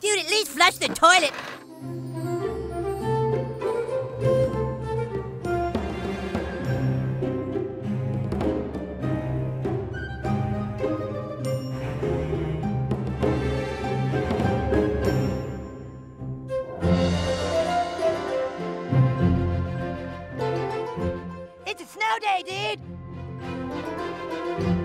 Dude, at least flush the toilet. It's a snow day, dude!